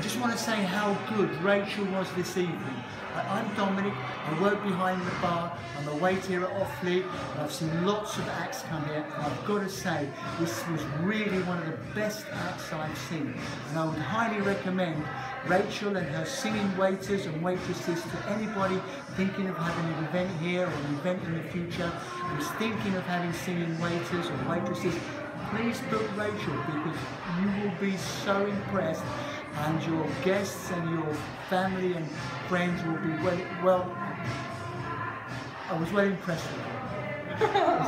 just want to say how good Rachel was this evening. I, I'm Dominic, I work behind the bar, I'm a waiter at Offley, and I've seen lots of acts come here, and I've got to say, this was really one of the best acts I've seen. And I would highly recommend Rachel and her singing waiters and waitresses to anybody thinking of having an event here or an event in the future, who's thinking of having singing waiters or waitresses, please book Rachel because you will be so impressed and your guests and your family and friends will be well, well I was well impressed with her.